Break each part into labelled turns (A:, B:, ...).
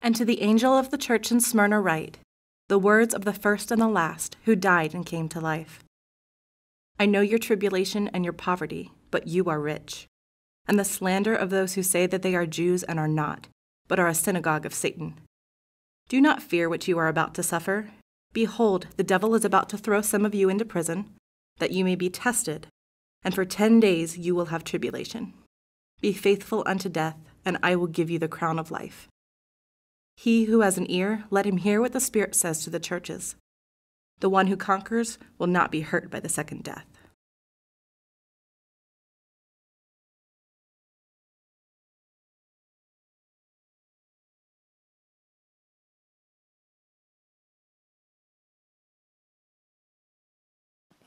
A: And to the angel of the church in Smyrna write the words of the first and the last who died and came to life. I know your tribulation and your poverty, but you are rich, and the slander of those who say that they are Jews and are not, but are a synagogue of Satan. Do not fear what you are about to suffer. Behold, the devil is about to throw some of you into prison, that you may be tested, and for ten days you will have tribulation. Be faithful unto death, and I will give you the crown of life. He who has an ear, let him hear what the Spirit says to the churches. The one who conquers will not be hurt by the second death.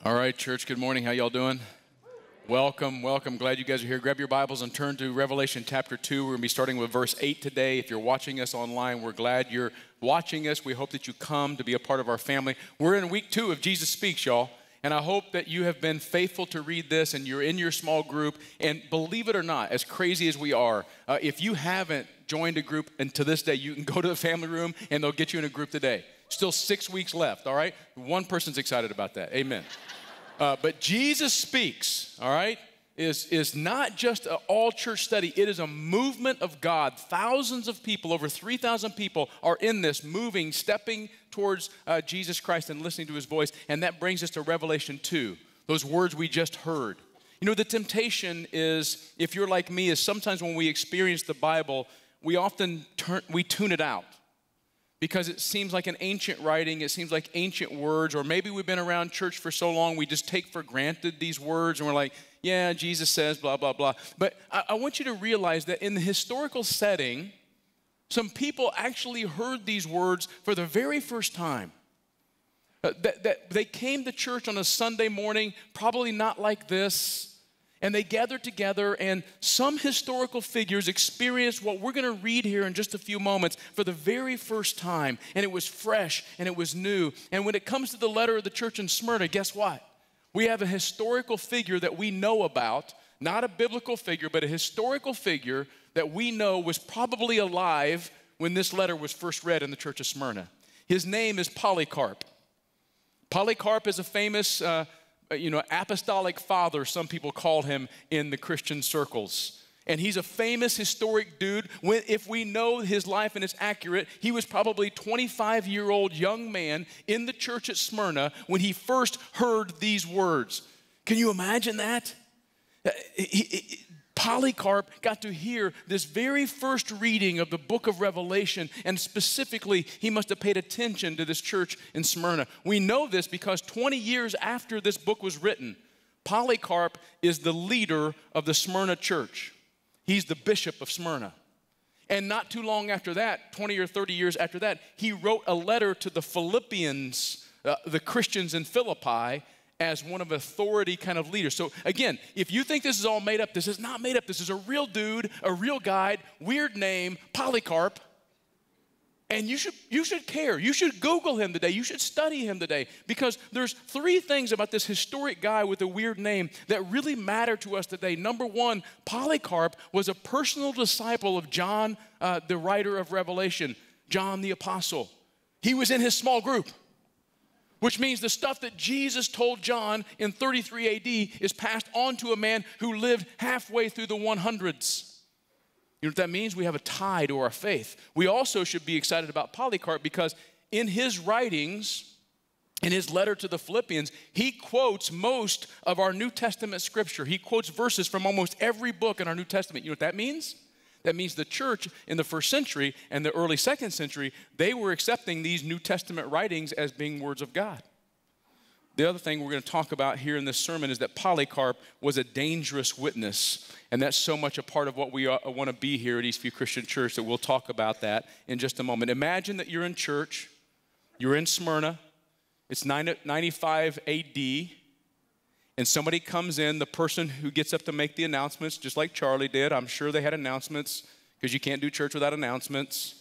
B: All right, church, good morning. How y'all doing? Welcome, welcome. Glad you guys are here. Grab your Bibles and turn to Revelation chapter 2. We're going to be starting with verse 8 today. If you're watching us online, we're glad you're watching us. We hope that you come to be a part of our family. We're in week two of Jesus Speaks, y'all. And I hope that you have been faithful to read this and you're in your small group. And believe it or not, as crazy as we are, uh, if you haven't joined a group, and to this day, you can go to the family room and they'll get you in a group today. Still six weeks left, all right? One person's excited about that. Amen. Uh, but Jesus Speaks, all right, is, is not just an all church study, it is a movement of God. Thousands of people, over 3,000 people, are in this, moving, stepping towards uh, Jesus Christ and listening to his voice. And that brings us to Revelation 2, those words we just heard. You know, the temptation is, if you're like me, is sometimes when we experience the Bible, we often turn, we tune it out because it seems like an ancient writing, it seems like ancient words, or maybe we've been around church for so long we just take for granted these words and we're like, yeah, Jesus says, blah, blah, blah. But I, I want you to realize that in the historical setting, some people actually heard these words for the very first time. Uh, that, that they came to church on a Sunday morning, probably not like this and they gathered together, and some historical figures experienced what we're going to read here in just a few moments for the very first time. And it was fresh and it was new. And when it comes to the letter of the church in Smyrna, guess what? We have a historical figure that we know about, not a biblical figure, but a historical figure that we know was probably alive when this letter was first read in the church of Smyrna. His name is Polycarp. Polycarp is a famous uh, you know, apostolic father, some people call him in the Christian circles. And he's a famous historic dude. When, if we know his life and it's accurate, he was probably 25 year old young man in the church at Smyrna when he first heard these words. Can you imagine that? Uh, Polycarp got to hear this very first reading of the book of Revelation, and specifically, he must have paid attention to this church in Smyrna. We know this because 20 years after this book was written, Polycarp is the leader of the Smyrna church. He's the bishop of Smyrna. And not too long after that, 20 or 30 years after that, he wrote a letter to the Philippians, uh, the Christians in Philippi, as one of authority kind of leaders. So again, if you think this is all made up, this is not made up. This is a real dude, a real guy, weird name, Polycarp. And you should you should care. You should Google him today. You should study him today because there's three things about this historic guy with a weird name that really matter to us today. Number one, Polycarp was a personal disciple of John, uh, the writer of Revelation, John the apostle. He was in his small group which means the stuff that Jesus told John in 33 AD is passed on to a man who lived halfway through the 100s. You know what that means? We have a tie to our faith. We also should be excited about Polycarp because in his writings, in his letter to the Philippians, he quotes most of our New Testament scripture. He quotes verses from almost every book in our New Testament. You know what that means? That means the church in the first century and the early second century, they were accepting these New Testament writings as being words of God. The other thing we're going to talk about here in this sermon is that Polycarp was a dangerous witness. And that's so much a part of what we uh, want to be here at Eastview Christian Church that we'll talk about that in just a moment. Imagine that you're in church, you're in Smyrna, it's 95 AD, and somebody comes in, the person who gets up to make the announcements, just like Charlie did. I'm sure they had announcements because you can't do church without announcements.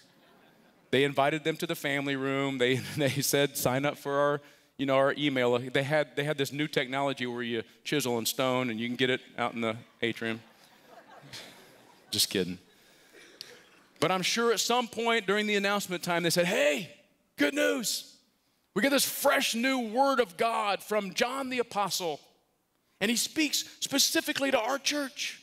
B: They invited them to the family room. They, they said, sign up for our, you know, our email. They had, they had this new technology where you chisel and stone and you can get it out in the atrium. Just kidding. But I'm sure at some point during the announcement time, they said, Hey, good news. We get this fresh new word of God from John the Apostle, and he speaks specifically to our church.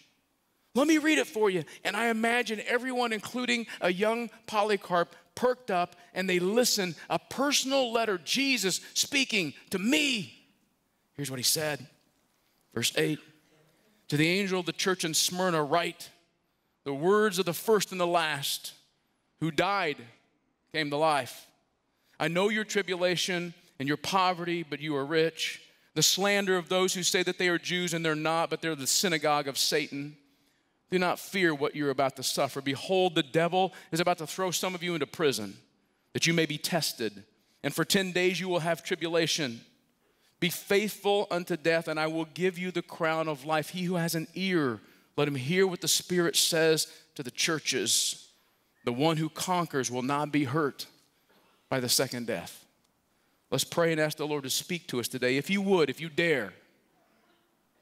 B: Let me read it for you. And I imagine everyone, including a young Polycarp, perked up and they listened. A personal letter, Jesus speaking to me. Here's what he said. Verse 8 To the angel of the church in Smyrna, write the words of the first and the last who died came to life. I know your tribulation and your poverty, but you are rich. The slander of those who say that they are Jews and they're not, but they're the synagogue of Satan. Do not fear what you're about to suffer. Behold, the devil is about to throw some of you into prison that you may be tested. And for 10 days you will have tribulation. Be faithful unto death, and I will give you the crown of life. He who has an ear, let him hear what the Spirit says to the churches. The one who conquers will not be hurt by the second death. Let's pray and ask the Lord to speak to us today. If you would, if you dare,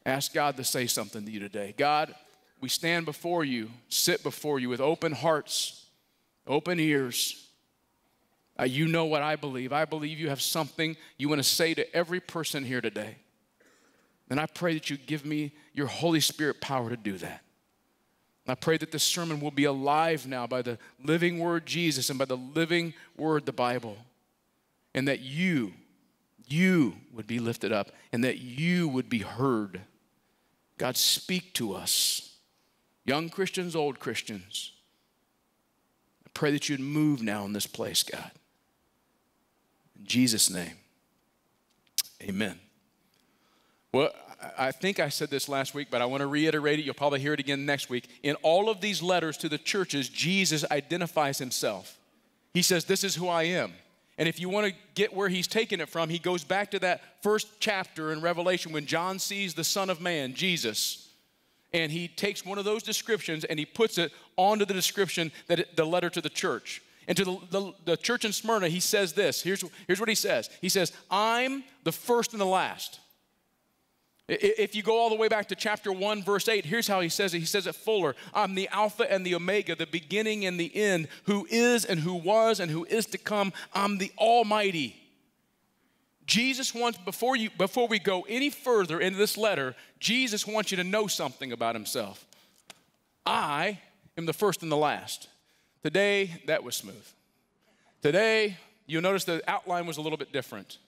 B: ask God to say something to you today. God, we stand before you, sit before you with open hearts, open ears. Uh, you know what I believe. I believe you have something you want to say to every person here today. And I pray that you give me your Holy Spirit power to do that. I pray that this sermon will be alive now by the living word Jesus and by the living word the Bible. And that you, you would be lifted up and that you would be heard. God, speak to us, young Christians, old Christians. I pray that you'd move now in this place, God. In Jesus' name, amen. Well, I think I said this last week, but I want to reiterate it. You'll probably hear it again next week. In all of these letters to the churches, Jesus identifies himself. He says, This is who I am. And if you want to get where he's taking it from, he goes back to that first chapter in Revelation when John sees the Son of Man, Jesus. And he takes one of those descriptions and he puts it onto the description that it, the letter to the church. And to the, the, the church in Smyrna, he says this. Here's, here's what he says He says, I'm the first and the last. If you go all the way back to chapter 1, verse 8, here's how he says it. He says it fuller I'm the Alpha and the Omega, the beginning and the end, who is and who was and who is to come. I'm the Almighty. Jesus wants, before, you, before we go any further into this letter, Jesus wants you to know something about himself. I am the first and the last. Today, that was smooth. Today, you'll notice the outline was a little bit different.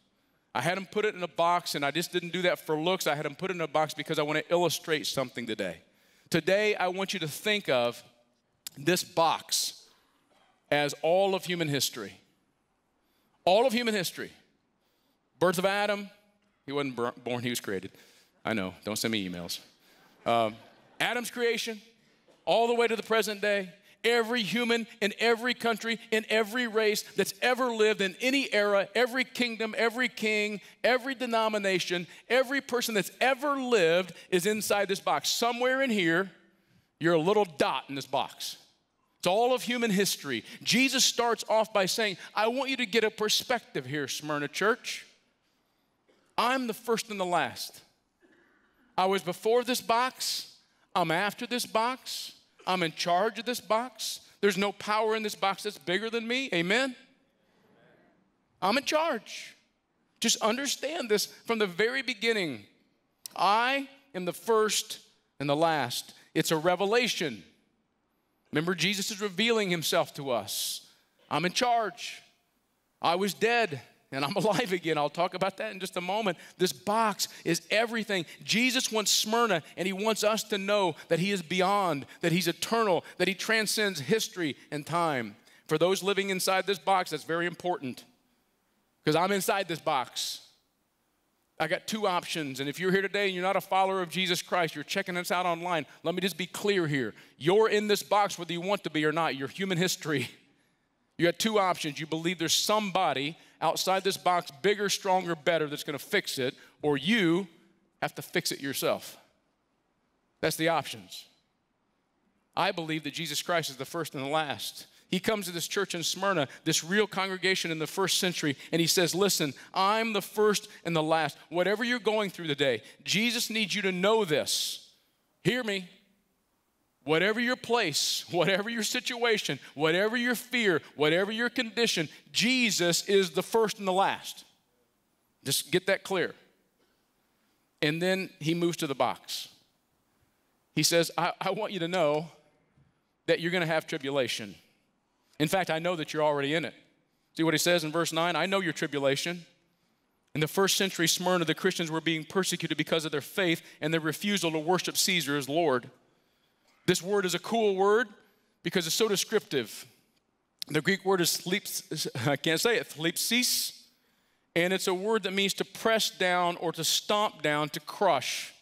B: I had him put it in a box, and I just didn't do that for looks. I had him put it in a box because I want to illustrate something today. Today, I want you to think of this box as all of human history. All of human history. Birth of Adam, he wasn't born, he was created. I know, don't send me emails. Um, Adam's creation, all the way to the present day every human in every country, in every race that's ever lived in any era, every kingdom, every king, every denomination, every person that's ever lived is inside this box. Somewhere in here, you're a little dot in this box. It's all of human history. Jesus starts off by saying, I want you to get a perspective here, Smyrna Church. I'm the first and the last. I was before this box, I'm after this box. I'm in charge of this box. There's no power in this box that's bigger than me. Amen? I'm in charge. Just understand this from the very beginning. I am the first and the last. It's a revelation. Remember, Jesus is revealing himself to us. I'm in charge. I was dead and I'm alive again. I'll talk about that in just a moment. This box is everything. Jesus wants Smyrna, and he wants us to know that he is beyond, that he's eternal, that he transcends history and time. For those living inside this box, that's very important because I'm inside this box. I got two options, and if you're here today and you're not a follower of Jesus Christ, you're checking us out online, let me just be clear here. You're in this box whether you want to be or not, your human history. You got two options. You believe there's somebody outside this box, bigger, stronger, better, that's going to fix it, or you have to fix it yourself. That's the options. I believe that Jesus Christ is the first and the last. He comes to this church in Smyrna, this real congregation in the first century, and he says, Listen, I'm the first and the last. Whatever you're going through today, Jesus needs you to know this. Hear me. Whatever your place, whatever your situation, whatever your fear, whatever your condition, Jesus is the first and the last. Just get that clear. And then he moves to the box. He says, I, I want you to know that you're going to have tribulation. In fact, I know that you're already in it. See what he says in verse 9? I know your tribulation. In the first century Smyrna, the Christians were being persecuted because of their faith and their refusal to worship Caesar as Lord. This word is a cool word because it's so descriptive. The Greek word is thlips, I can't say it, thlipsis, and it's a word that means to press down or to stomp down, to crush.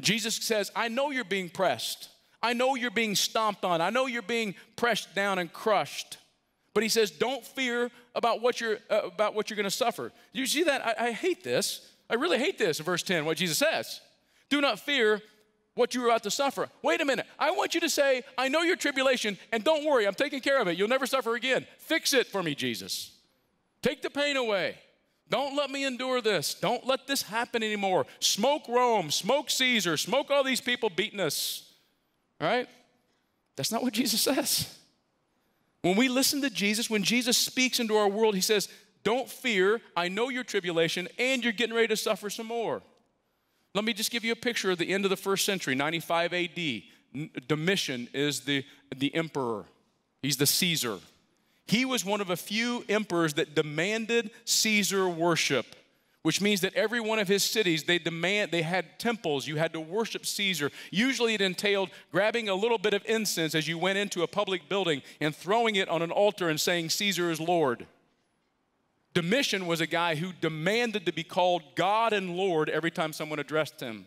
B: Jesus says, I know you're being pressed. I know you're being stomped on. I know you're being pressed down and crushed. But he says, don't fear about what you're, uh, about what you're going to suffer. You see that? I, I hate this. I really hate this in verse 10, what Jesus says. Do not fear what you were about to suffer. Wait a minute. I want you to say, I know your tribulation, and don't worry, I'm taking care of it. You'll never suffer again. Fix it for me, Jesus. Take the pain away. Don't let me endure this. Don't let this happen anymore. Smoke Rome, smoke Caesar, smoke all these people beating us. All right? That's not what Jesus says. When we listen to Jesus, when Jesus speaks into our world, he says, Don't fear. I know your tribulation, and you're getting ready to suffer some more. Let me just give you a picture of the end of the first century, 95 AD. Domitian is the, the emperor, he's the Caesar. He was one of a few emperors that demanded Caesar worship, which means that every one of his cities, they demand, they had temples. You had to worship Caesar. Usually it entailed grabbing a little bit of incense as you went into a public building and throwing it on an altar and saying, Caesar is Lord. Domitian was a guy who demanded to be called God and Lord every time someone addressed him.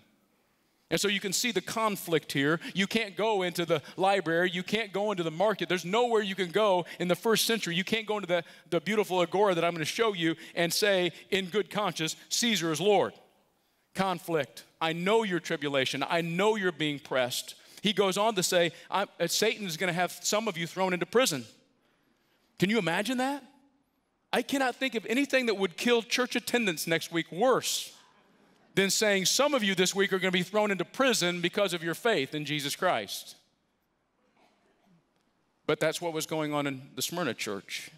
B: And so you can see the conflict here. You can't go into the library, you can't go into the market. There's nowhere you can go in the first century. You can't go into the, the beautiful agora that I'm going to show you and say, in good conscience, Caesar is Lord. Conflict. I know your tribulation, I know you're being pressed. He goes on to say, uh, Satan is going to have some of you thrown into prison. Can you imagine that? I cannot think of anything that would kill church attendance next week worse than saying some of you this week are going to be thrown into prison because of your faith in Jesus Christ. But that's what was going on in the Smyrna church.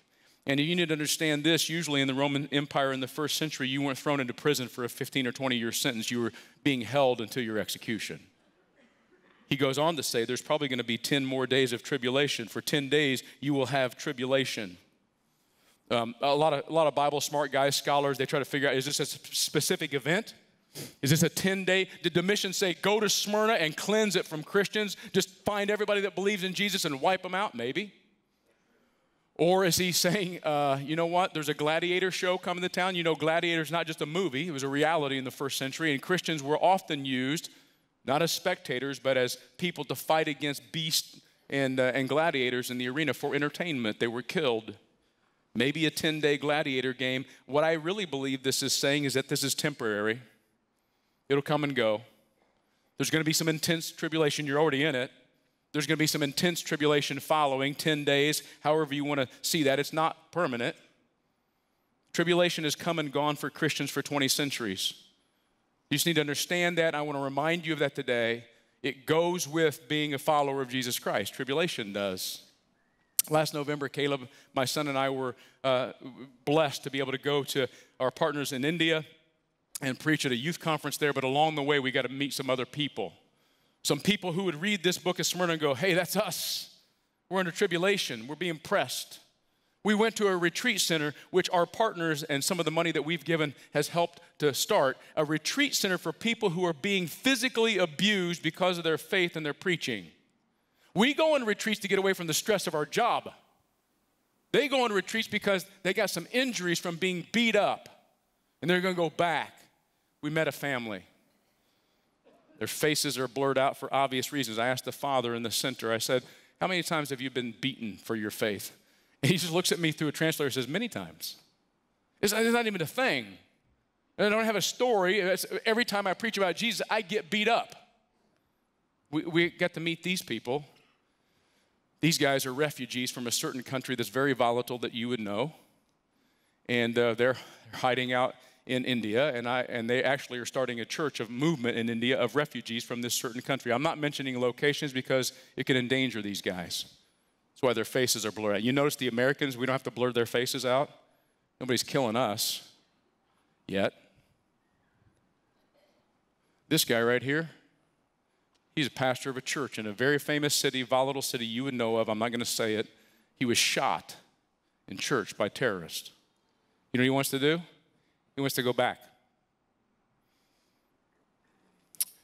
B: And you need to understand this usually in the Roman Empire in the first century, you weren't thrown into prison for a 15 or 20 year sentence, you were being held until your execution. He goes on to say there's probably going to be 10 more days of tribulation. For 10 days, you will have tribulation. Um, a, lot of, a lot of Bible smart guys, scholars, they try to figure out is this a specific event? Is this a 10 day? Did Domitian say go to Smyrna and cleanse it from Christians? Just find everybody that believes in Jesus and wipe them out? Maybe. Or is he saying, uh, you know what, there's a gladiator show coming to town? You know, Gladiator's not just a movie, it was a reality in the first century, and Christians were often used not as spectators, but as people to fight against beasts and, uh, and gladiators in the arena for entertainment. They were killed maybe a 10 day gladiator game. What I really believe this is saying is that this is temporary, it'll come and go. There's going to be some intense tribulation. You're already in it. There's going to be some intense tribulation following 10 days, however you want to see that. It's not permanent. Tribulation has come and gone for Christians for 20 centuries. You just need to understand that. I want to remind you of that today. It goes with being a follower of Jesus Christ. Tribulation does. Last November, Caleb, my son, and I were uh, blessed to be able to go to our partners in India and preach at a youth conference there. But along the way, we got to meet some other people. Some people who would read this book of Smyrna and go, hey, that's us. We're under tribulation, we're being pressed. We went to a retreat center, which our partners and some of the money that we've given has helped to start a retreat center for people who are being physically abused because of their faith and their preaching. We go on retreats to get away from the stress of our job. They go on retreats because they got some injuries from being beat up and they're going to go back. We met a family. Their faces are blurred out for obvious reasons. I asked the father in the center, I said, How many times have you been beaten for your faith? And he just looks at me through a translator and says, Many times. It's not even a thing. And I don't have a story. Every time I preach about Jesus, I get beat up. We, we get to meet these people these guys are refugees from a certain country that's very volatile that you would know. And uh, they're hiding out in India, and, I, and they actually are starting a church of movement in India of refugees from this certain country. I'm not mentioning locations because it could endanger these guys. That's why their faces are blurred out. You notice the Americans, we don't have to blur their faces out. Nobody's killing us yet. This guy right here, he's a pastor of a church in a very famous city, volatile city you would know of. I'm not going to say it. He was shot in church by terrorists. You know what he wants to do? He wants to go back.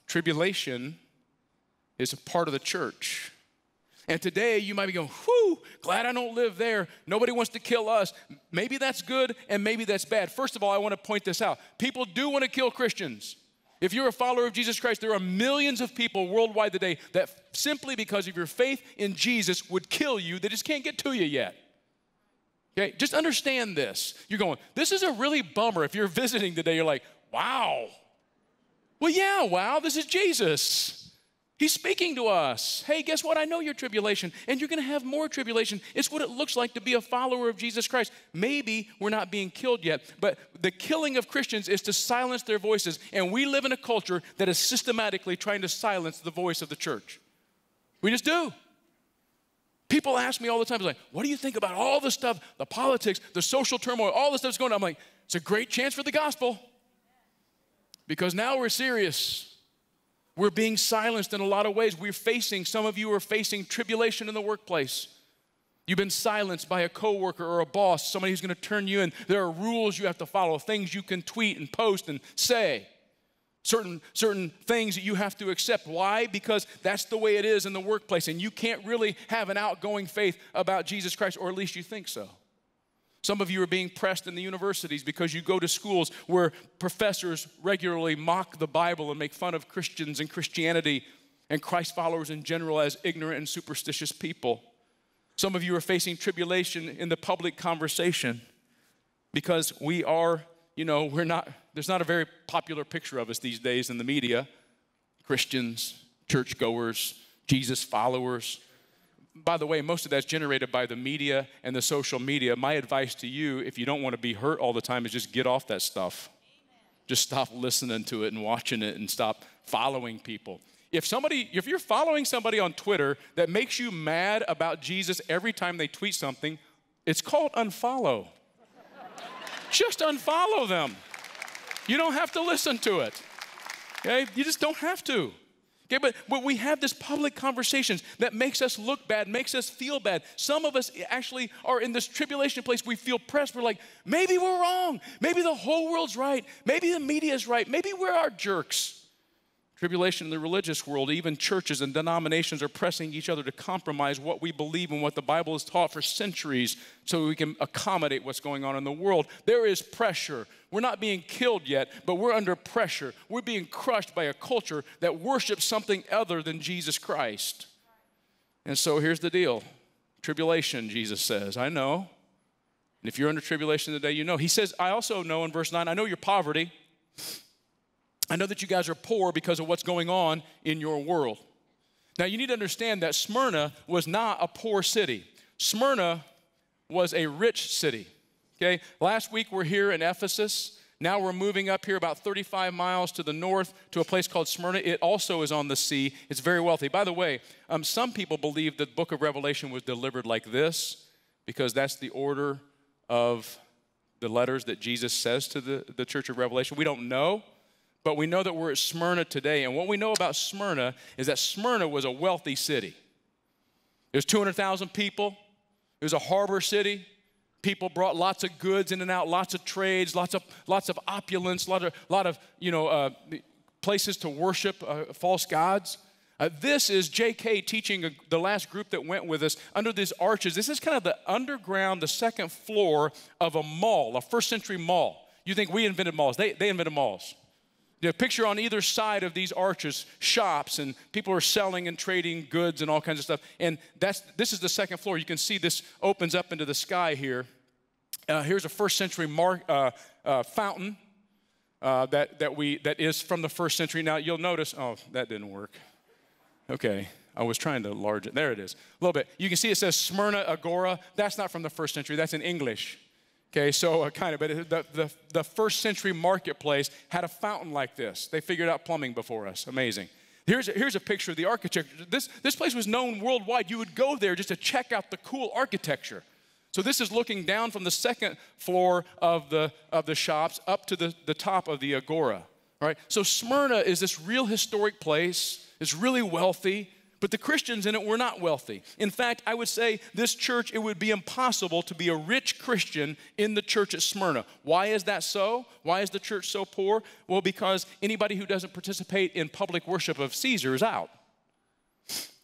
B: Tribulation is a part of the church. And today you might be going, whew, glad I don't live there. Nobody wants to kill us. Maybe that's good and maybe that's bad. First of all, I want to point this out. People do want to kill Christians. If you're a follower of Jesus Christ, there are millions of people worldwide today that simply because of your faith in Jesus would kill you, they just can't get to you yet. Okay, just understand this. You're going, this is a really bummer. If you're visiting today, you're like, wow. Well, yeah, wow, this is Jesus. He's speaking to us. Hey, guess what? I know your tribulation, and you're going to have more tribulation. It's what it looks like to be a follower of Jesus Christ. Maybe we're not being killed yet, but the killing of Christians is to silence their voices, and we live in a culture that is systematically trying to silence the voice of the church. We just do. People ask me all the time, like, what do you think about all the stuff, the politics, the social turmoil, all the stuff that's going on? I'm like, it's a great chance for the gospel because now we're serious. We're being silenced in a lot of ways. We're facing, some of you are facing tribulation in the workplace. You've been silenced by a coworker or a boss, somebody who's going to turn you in. There are rules you have to follow, things you can tweet and post and say. Certain, certain things that you have to accept. Why? Because that's the way it is in the workplace, and you can't really have an outgoing faith about Jesus Christ, or at least you think so. Some of you are being pressed in the universities because you go to schools where professors regularly mock the Bible and make fun of Christians and Christianity and Christ followers in general as ignorant and superstitious people. Some of you are facing tribulation in the public conversation because we are, you know, we're not, there's not a very popular picture of us these days in the media. Christians, churchgoers, Jesus followers by the way, most of that's generated by the media and the social media. My advice to you, if you don't want to be hurt all the time, is just get off that stuff. Amen. Just stop listening to it and watching it and stop following people. If somebody, if you're following somebody on Twitter that makes you mad about Jesus every time they tweet something, it's called unfollow. just unfollow them. You don't have to listen to it. Okay? You just don't have to. Okay, but, but we have this public conversations that makes us look bad, makes us feel bad. Some of us actually are in this tribulation place. We feel pressed. We're like, maybe we're wrong. Maybe the whole world's right. Maybe the media is right. Maybe we're our jerks. Tribulation in the religious world, even churches and denominations are pressing each other to compromise what we believe and what the Bible has taught for centuries so we can accommodate what's going on in the world. There is pressure. We're not being killed yet, but we're under pressure. We're being crushed by a culture that worships something other than Jesus Christ. And so here's the deal tribulation, Jesus says. I know. And if you're under tribulation today, you know. He says, I also know in verse 9, I know your poverty. I know that you guys are poor because of what's going on in your world. Now, you need to understand that Smyrna was not a poor city. Smyrna was a rich city. Okay, last week we're here in Ephesus. Now we're moving up here about 35 miles to the north to a place called Smyrna. It also is on the sea. It's very wealthy. By the way, um, some people believe the book of Revelation was delivered like this because that's the order of the letters that Jesus says to the, the church of Revelation. We don't know. But we know that we're at Smyrna today. And what we know about Smyrna is that Smyrna was a wealthy city. There's 200,000 people. It was a harbor city. People brought lots of goods in and out, lots of trades, lots of, lots of opulence, a lot of, lot of you know, uh, places to worship uh, false gods. Uh, this is JK teaching the last group that went with us under these arches. This is kind of the underground, the second floor of a mall, a first century mall. You think we invented malls, they, they invented malls. You know, picture on either side of these arches shops and people are selling and trading goods and all kinds of stuff. And that's this is the second floor. You can see this opens up into the sky here. Uh, here's a first century mar- uh, uh, fountain uh, that, that, we, that is from the first century. Now you'll notice, oh, that didn't work. Okay, I was trying to enlarge it. There it is, a little bit. You can see it says Smyrna Agora. That's not from the first century, that's in English. Okay, so uh, kind of, but the, the, the first century marketplace had a fountain like this. They figured out plumbing before us. Amazing. Here's a, here's a picture of the architecture. This, this place was known worldwide. You would go there just to check out the cool architecture. So this is looking down from the second floor of the, of the shops up to the, the top of the agora. All right. So Smyrna is this real historic place. It's really wealthy. But the Christians in it were not wealthy. In fact, I would say this church, it would be impossible to be a rich Christian in the church at Smyrna. Why is that so? Why is the church so poor? Well, because anybody who doesn't participate in public worship of Caesar is out.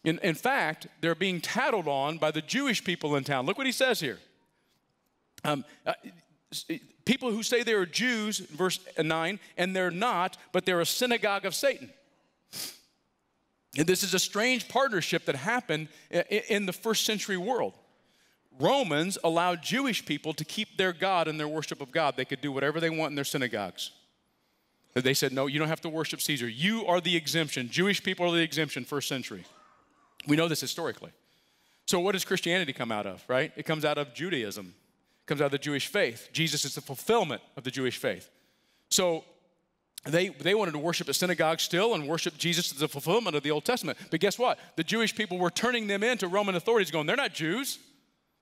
B: In, in fact, they're being tattled on by the Jewish people in town. Look what he says here. Um, uh, people who say they're Jews, verse 9, and they're not, but they're a synagogue of Satan. And this is a strange partnership that happened in the first century world. Romans allowed Jewish people to keep their God and their worship of God. They could do whatever they want in their synagogues. They said, No, you don't have to worship Caesar. You are the exemption. Jewish people are the exemption, first century. We know this historically. So, what does Christianity come out of, right? It comes out of Judaism, it comes out of the Jewish faith. Jesus is the fulfillment of the Jewish faith. So, they, they wanted to worship at synagogues still and worship Jesus as the fulfillment of the Old Testament. But guess what? The Jewish people were turning them into Roman authorities, going, they're not Jews.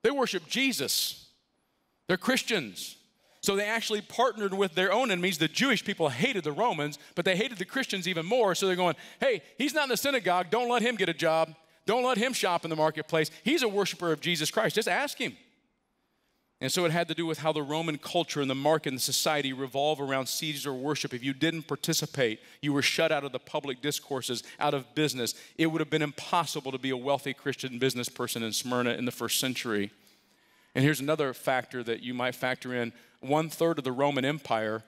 B: They worship Jesus. They're Christians. So they actually partnered with their own enemies. The Jewish people hated the Romans, but they hated the Christians even more. So they're going, hey, he's not in the synagogue. Don't let him get a job. Don't let him shop in the marketplace. He's a worshiper of Jesus Christ. Just ask him. And so it had to do with how the Roman culture and the market and society revolve around Caesar worship. If you didn't participate, you were shut out of the public discourses, out of business. It would have been impossible to be a wealthy Christian business person in Smyrna in the first century. And here's another factor that you might factor in one third of the Roman Empire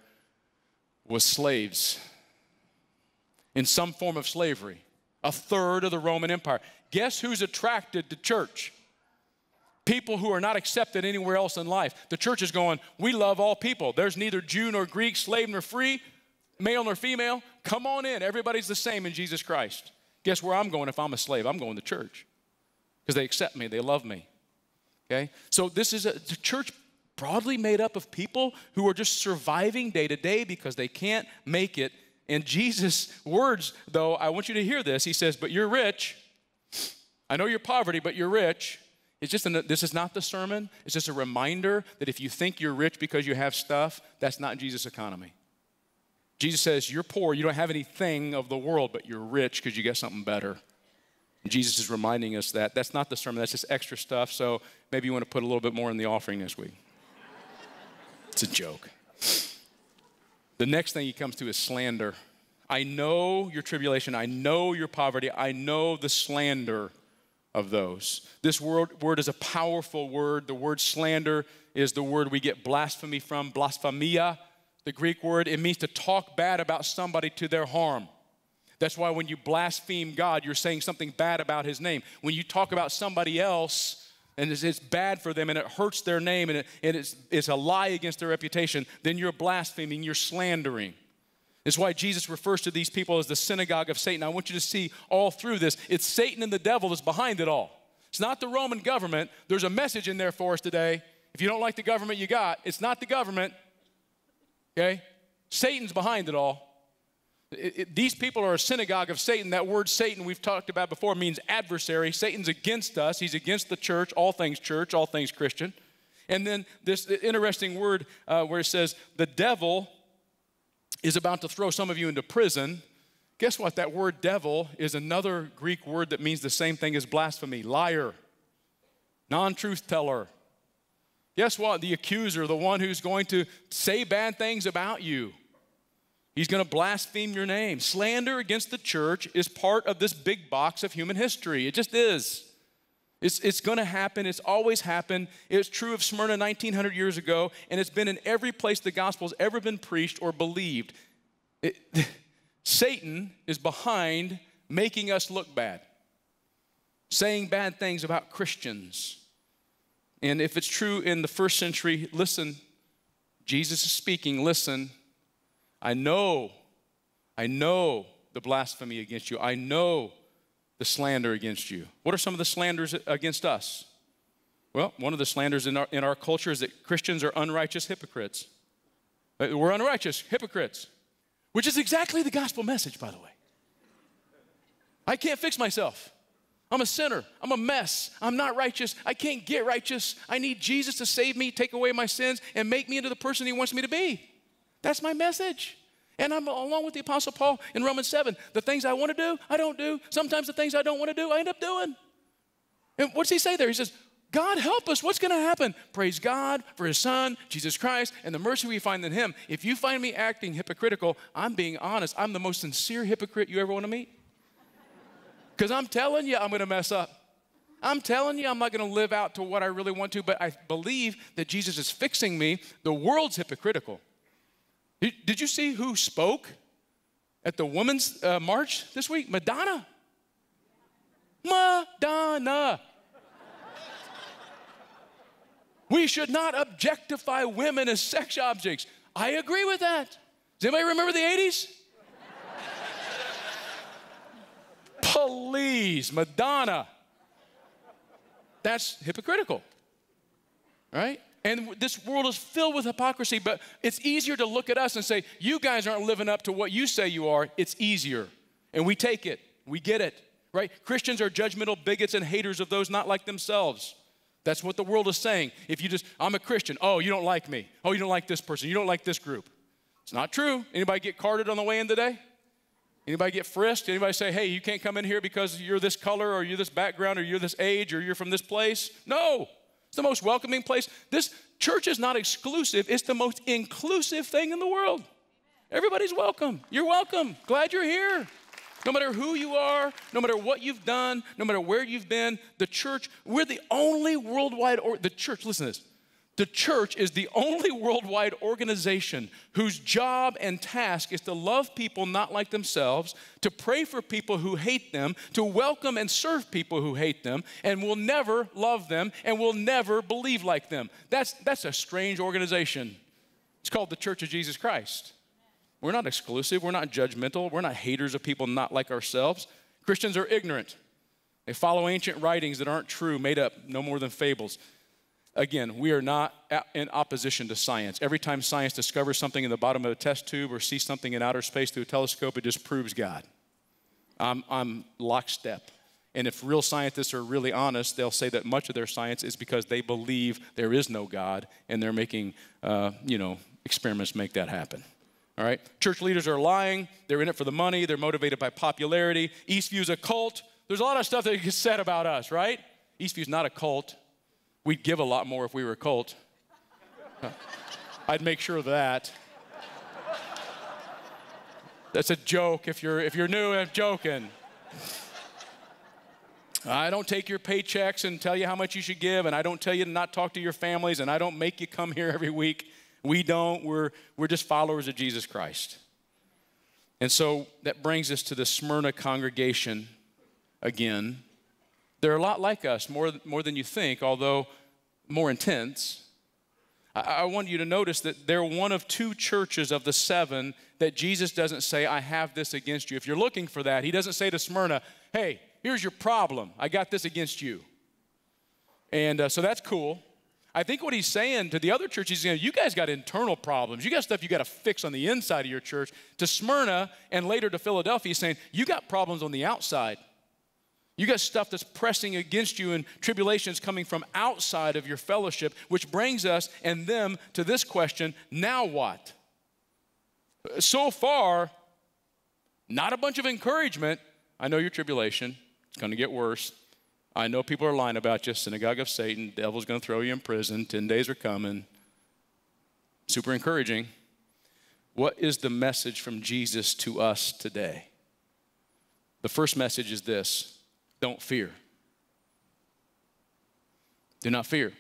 B: was slaves in some form of slavery. A third of the Roman Empire. Guess who's attracted to church? People who are not accepted anywhere else in life. The church is going, we love all people. There's neither Jew nor Greek, slave nor free, male nor female. Come on in. Everybody's the same in Jesus Christ. Guess where I'm going if I'm a slave? I'm going to church because they accept me, they love me. Okay? So this is a church broadly made up of people who are just surviving day to day because they can't make it. In Jesus' words, though, I want you to hear this. He says, But you're rich. I know your poverty, but you're rich. It's just an, this is not the sermon. It's just a reminder that if you think you're rich because you have stuff, that's not Jesus' economy. Jesus says, You're poor, you don't have anything of the world, but you're rich because you get something better. And Jesus is reminding us that. That's not the sermon, that's just extra stuff. So maybe you want to put a little bit more in the offering this week. It's a joke. The next thing he comes to is slander. I know your tribulation, I know your poverty, I know the slander of those. This word, word is a powerful word. The word slander is the word we get blasphemy from, blasphemia, the Greek word. It means to talk bad about somebody to their harm. That's why when you blaspheme God, you're saying something bad about his name. When you talk about somebody else, and it's, it's bad for them and it hurts their name and, it, and it's, it's a lie against their reputation, then you're blaspheming, you're slandering. It's why Jesus refers to these people as the synagogue of Satan. I want you to see all through this. It's Satan and the devil that's behind it all. It's not the Roman government. There's a message in there for us today. If you don't like the government you got, it's not the government. Okay? Satan's behind it all. It, it, these people are a synagogue of Satan. That word Satan we've talked about before means adversary. Satan's against us. He's against the church, all things church, all things Christian. And then this interesting word uh, where it says the devil is about to throw some of you into prison, guess what? That word devil is another Greek word that means the same thing as blasphemy liar, non truth teller. Guess what? The accuser, the one who's going to say bad things about you. He's going to blaspheme your name. Slander against the church is part of this big box of human history. It just is. It's, it's going to happen. It's always happened. It's true of Smyrna 1900 years ago, and it's been in every place the gospel's ever been preached or believed. It, Satan is behind making us look bad, saying bad things about Christians. And if it's true in the first century, listen, Jesus is speaking, listen, I know, I know the blasphemy against you. I know the slander against you. What are some of the slanders against us? Well, one of the slanders in our, in our culture is that Christians are unrighteous hypocrites. Uh, we're unrighteous hypocrites, which is exactly the gospel message, by the way. I can't fix myself. I'm a sinner. I'm a mess. I'm not righteous. I can't get righteous. I need Jesus to save me, take away my sins, and make me into the person He wants me to be. That's my message. And I'm along with the Apostle Paul in Romans 7. The things I want to do, I don't do. Sometimes the things I don't want to do, I end up doing. And what's he say there? He says, God help us. What's going to happen? Praise God for his son, Jesus Christ, and the mercy we find in him. If you find me acting hypocritical, I'm being honest. I'm the most sincere hypocrite you ever want to meet. Because I'm telling you, I'm going to mess up. I'm telling you, I'm not going to live out to what I really want to, but I believe that Jesus is fixing me. The world's hypocritical. Did you see who spoke at the women's uh, march this week? Madonna. Madonna. we should not objectify women as sex objects. I agree with that. Does anybody remember the 80s? Please, Madonna. That's hypocritical, right? And this world is filled with hypocrisy, but it's easier to look at us and say, You guys aren't living up to what you say you are. It's easier. And we take it, we get it, right? Christians are judgmental bigots and haters of those not like themselves. That's what the world is saying. If you just, I'm a Christian, oh, you don't like me. Oh, you don't like this person. You don't like this group. It's not true. Anybody get carded on the way in today? Anybody get frisked? Anybody say, hey, you can't come in here because you're this color or you're this background or you're this age or you're from this place? No. It's the most welcoming place. This church is not exclusive, it's the most inclusive thing in the world. Everybody's welcome. You're welcome. Glad you're here. No matter who you are, no matter what you've done, no matter where you've been, the church, we're the only worldwide, or the church, listen to this. The church is the only worldwide organization whose job and task is to love people not like themselves, to pray for people who hate them, to welcome and serve people who hate them, and will never love them and will never believe like them. That's, that's a strange organization. It's called the Church of Jesus Christ. We're not exclusive, we're not judgmental, we're not haters of people not like ourselves. Christians are ignorant. They follow ancient writings that aren't true, made up, no more than fables. Again, we are not in opposition to science. Every time science discovers something in the bottom of a test tube or sees something in outer space through a telescope, it just proves God. I'm, I'm lockstep. And if real scientists are really honest, they'll say that much of their science is because they believe there is no God and they're making, uh, you know, experiments make that happen. All right? Church leaders are lying. They're in it for the money. They're motivated by popularity. Eastview's a cult. There's a lot of stuff that gets said about us, right? Eastview's not a cult. We'd give a lot more if we were a cult. I'd make sure of that. That's a joke. If you're, if you're new, I'm joking. I don't take your paychecks and tell you how much you should give, and I don't tell you to not talk to your families, and I don't make you come here every week. We don't. We're, we're just followers of Jesus Christ. And so that brings us to the Smyrna congregation again. They're a lot like us, more, more than you think, although more intense. I, I want you to notice that they're one of two churches of the seven that Jesus doesn't say, I have this against you. If you're looking for that, he doesn't say to Smyrna, hey, here's your problem. I got this against you. And uh, so that's cool. I think what he's saying to the other churches, you guys got internal problems. You got stuff you got to fix on the inside of your church. To Smyrna and later to Philadelphia, he's saying, you got problems on the outside. You got stuff that's pressing against you and tribulations coming from outside of your fellowship, which brings us and them to this question now what? So far, not a bunch of encouragement. I know your tribulation, it's going to get worse. I know people are lying about you, synagogue of Satan, devil's going to throw you in prison, 10 days are coming. Super encouraging. What is the message from Jesus to us today? The first message is this don't fear. Do not fear.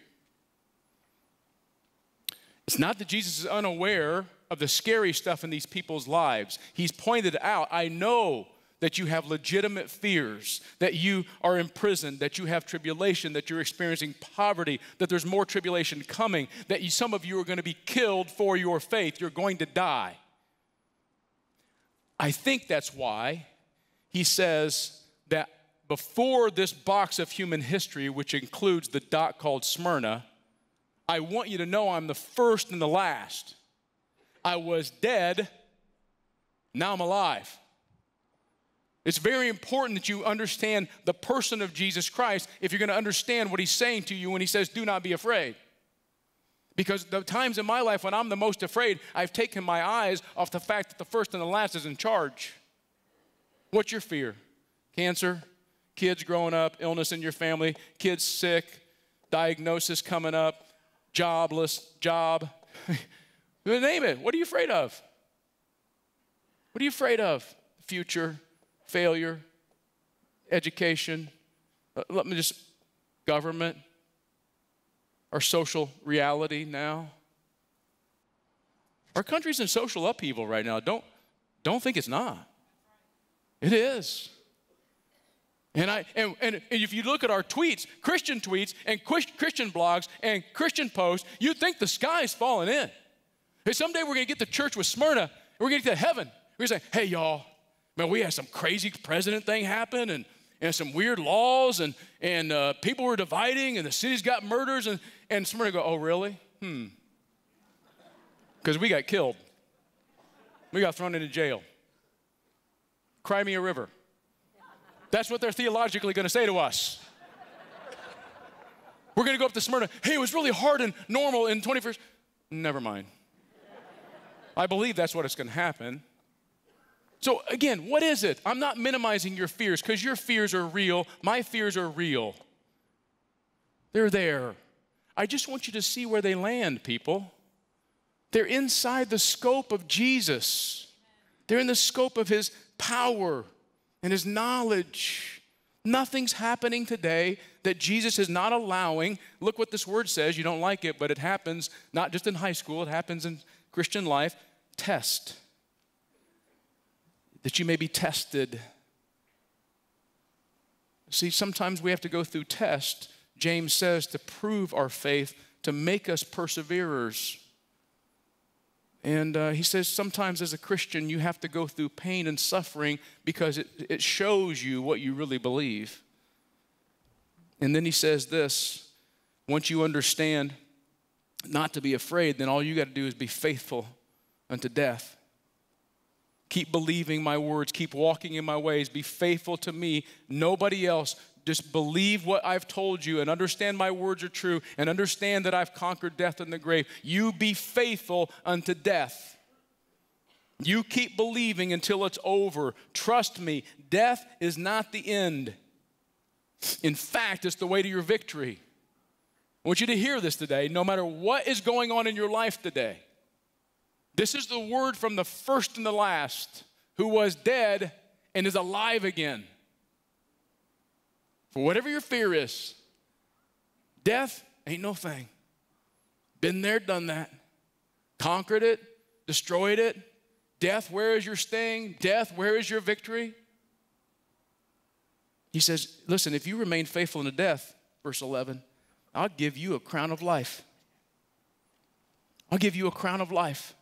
B: It's not that Jesus is unaware of the scary stuff in these people's lives. He's pointed out, I know that you have legitimate fears, that you are imprisoned, that you have tribulation, that you're experiencing poverty, that there's more tribulation coming, that you, some of you are going to be killed for your faith. You're going to die. I think that's why he says that before this box of human history, which includes the dot called Smyrna, I want you to know I'm the first and the last. I was dead, now I'm alive. It's very important that you understand the person of Jesus Christ if you're going to understand what he's saying to you when he says, Do not be afraid. Because the times in my life when I'm the most afraid, I've taken my eyes off the fact that the first and the last is in charge. What's your fear? Cancer, kids growing up, illness in your family, kids sick, diagnosis coming up, jobless, job. Name it. What are you afraid of? What are you afraid of? Future, failure, education, uh, let me just, government, our social reality now. Our country's in social upheaval right now. Don't, don't think it's not. It is. And, I, and, and if you look at our tweets, Christian tweets and Christian blogs and Christian posts, you'd think the sky's falling in. Hey, someday we're going to get to church with Smyrna and we're going to get to heaven. We're going to say, hey, y'all, man, we had some crazy president thing happen and, and some weird laws and, and uh, people were dividing and the city's got murders. And, and Smyrna go, oh, really? Hmm. Because we got killed. We got thrown into jail. Cry me a river. That's what they're theologically going to say to us. We're going to go up to Smyrna. Hey, it was really hard and normal in 21st. Never mind. I believe that's what it's going to happen. So, again, what is it? I'm not minimizing your fears because your fears are real. My fears are real. They're there. I just want you to see where they land, people. They're inside the scope of Jesus, they're in the scope of his power and his knowledge. Nothing's happening today that Jesus is not allowing. Look what this word says. You don't like it, but it happens not just in high school, it happens in Christian life. Test that you may be tested. See, sometimes we have to go through tests, James says, to prove our faith, to make us perseverers. And uh, he says sometimes as a Christian, you have to go through pain and suffering because it, it shows you what you really believe. And then he says this once you understand not to be afraid, then all you got to do is be faithful unto death. Keep believing my words. Keep walking in my ways. Be faithful to me, nobody else. Just believe what I've told you and understand my words are true and understand that I've conquered death and the grave. You be faithful unto death. You keep believing until it's over. Trust me, death is not the end. In fact, it's the way to your victory. I want you to hear this today, no matter what is going on in your life today. This is the word from the first and the last, who was dead and is alive again. For whatever your fear is, death ain't no thing. Been there, done that. Conquered it, destroyed it. Death, where is your sting? Death, where is your victory? He says, Listen, if you remain faithful unto death, verse 11, I'll give you a crown of life. I'll give you a crown of life.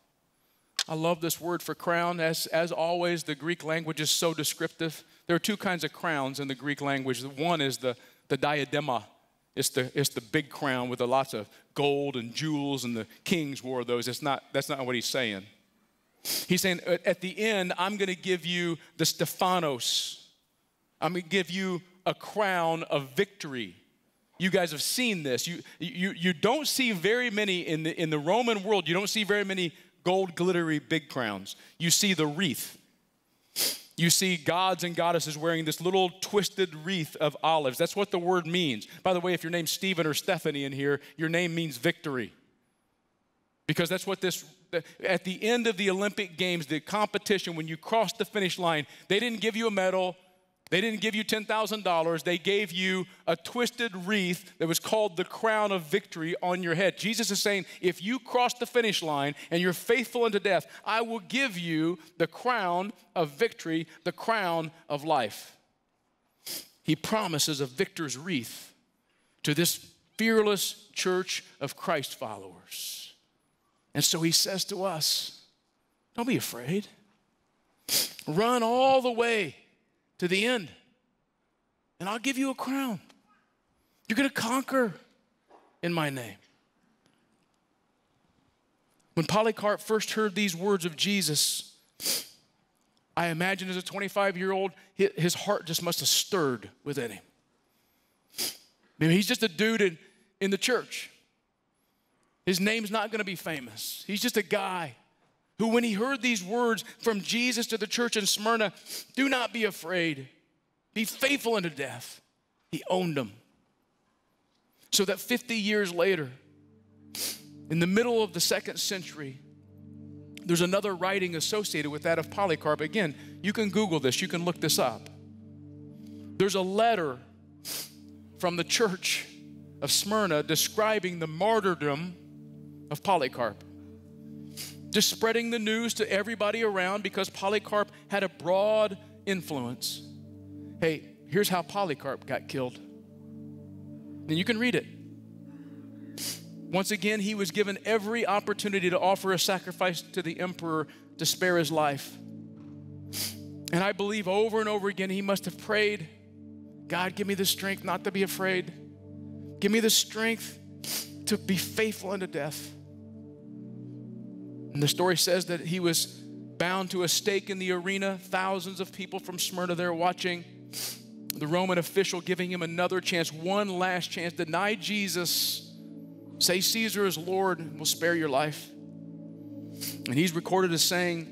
B: I love this word for crown. As, as always, the Greek language is so descriptive. There are two kinds of crowns in the Greek language. One is the, the diadema, it's the, it's the big crown with a lots of gold and jewels, and the kings wore those. It's not, that's not what he's saying. He's saying, uh, at the end, I'm going to give you the Stephanos. I'm going to give you a crown of victory. You guys have seen this. You, you, you don't see very many in the, in the Roman world, you don't see very many gold glittery big crowns. You see the wreath. You see gods and goddesses wearing this little twisted wreath of olives. That's what the word means. By the way, if your name's Stephen or Stephanie in here, your name means victory. Because that's what this, at the end of the Olympic Games, the competition, when you crossed the finish line, they didn't give you a medal, they didn't give you $10,000. They gave you a twisted wreath that was called the crown of victory on your head. Jesus is saying, if you cross the finish line and you're faithful unto death, I will give you the crown of victory, the crown of life. He promises a victor's wreath to this fearless church of Christ followers. And so he says to us, don't be afraid. Run all the way to the end. and I'll give you a crown. You're going to conquer in my name. When Polycarp first heard these words of Jesus, I imagine as a 25 year old, his heart just must have stirred within him. Maybe he's just a dude in, in the church. His name's not going to be famous. He's just a guy who, when he heard these words from Jesus to the church in Smyrna, do not be afraid, be faithful unto death, he owned them. So that 50 years later, in the middle of the second century, there's another writing associated with that of Polycarp. Again, you can Google this, you can look this up. There's a letter from the church of Smyrna describing the martyrdom of Polycarp. Just spreading the news to everybody around because Polycarp had a broad influence. Hey, here's how Polycarp got killed. And you can read it. Once again, he was given every opportunity to offer a sacrifice to the emperor to spare his life. And I believe over and over again he must have prayed, God, give me the strength not to be afraid. Give me the strength to be faithful unto death. And the story says that he was bound to a stake in the arena, thousands of people from Smyrna there watching. The Roman official giving him another chance, one last chance. Deny Jesus, say Caesar is Lord, and we'll spare your life. And he's recorded as saying,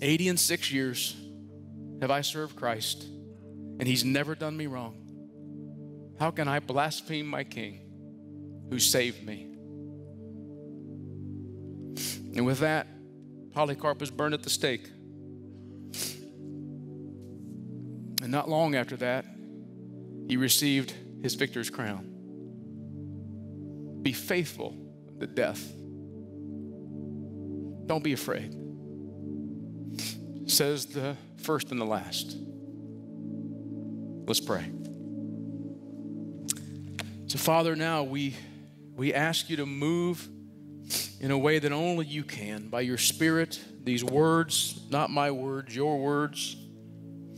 B: 80 and six years have I served Christ, and he's never done me wrong. How can I blaspheme my king who saved me? And with that, Polycarp was burned at the stake. And not long after that, he received his victor's crown. Be faithful to death. Don't be afraid, says the first and the last. Let's pray. So, Father, now we, we ask you to move in a way that only you can by your Spirit. These words, not my words, your words.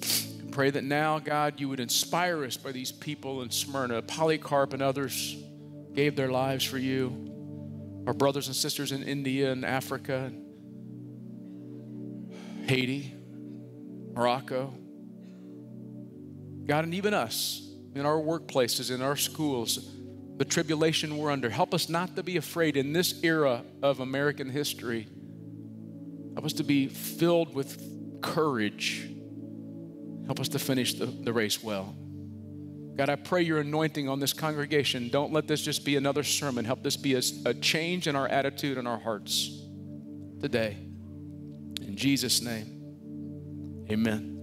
B: I pray that now, God, you would inspire us by these people in Smyrna. Polycarp and others gave their lives for you. Our brothers and sisters in India and Africa, Haiti, Morocco. God, and even us in our workplaces, in our schools the tribulation we're under. Help us not to be afraid in this era of American history. Help us to be filled with courage. Help us to finish the, the race well. God, I pray your anointing on this congregation. Don't let this just be another sermon. Help this be a, a change in our attitude and our hearts today. In Jesus' name, amen.